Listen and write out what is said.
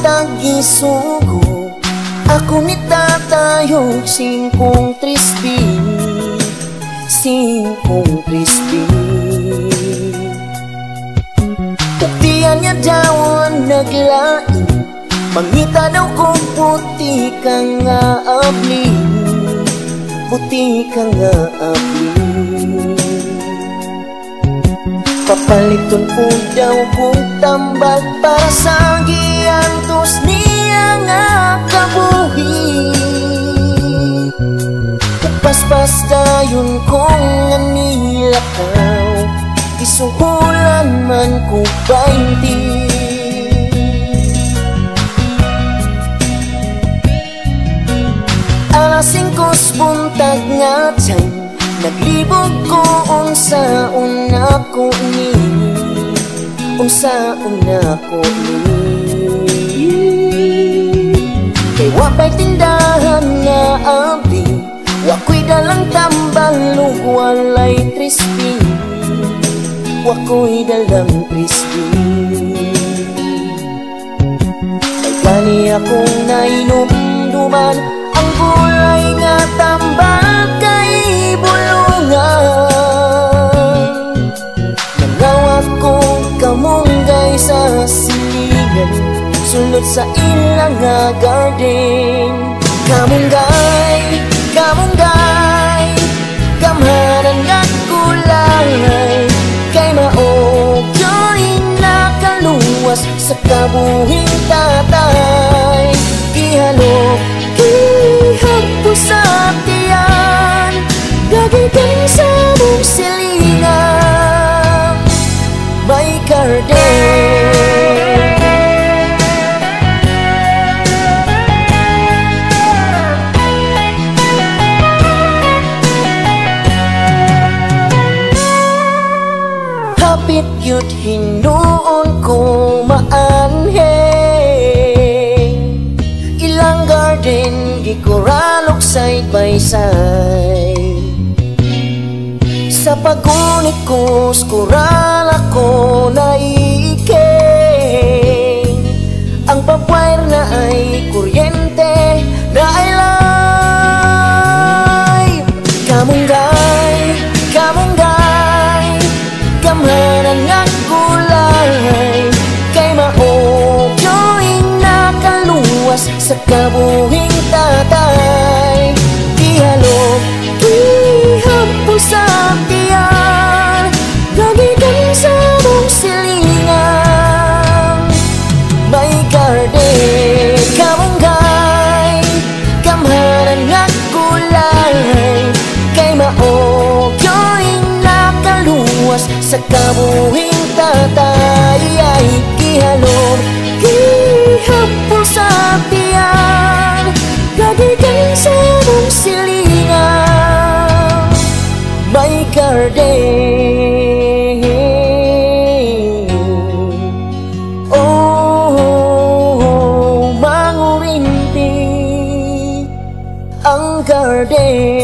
tagisugo Ako ni tatayog singkong trispi Singkong trispi Buktian niya daw naglain. Mangita daw kong puti kang nga abli Puti kang nga abli Papaliton po daw kong tambal Para sa giantos niya nga kabuhi. Paspas dayon kong anilakaw Isuhulan man ko bainti. Alas 5 buntag nga time Naglibog ko unsa una ko ni Unsa una ko ni Kay wapay tindahan nga abdi Wako'y dalang tambal walay trispi. Wako'y dalang trispi. Kay kani akong nainumduman sa silingan Sulod sa ilang nga garden Kamunggay, kamunggay Gamhanan nga kulay Kay maogyo'y nakaluwas Sa kabuhing Yut hinuon ko maanheng Ilang garden gikuralok side by side. Sa pagunit ko skural ako naiking Sa kabuhing tatay Gihalok, gihampo sa tiyan. Gagigan sa mong silingan. May garden, kamunggay Kamhanan nga kulay Kay maogyo'y nakaluwas Sa kabuhing tatay Ay gihalom, gihapo May garden Oh, mangurinti ang garden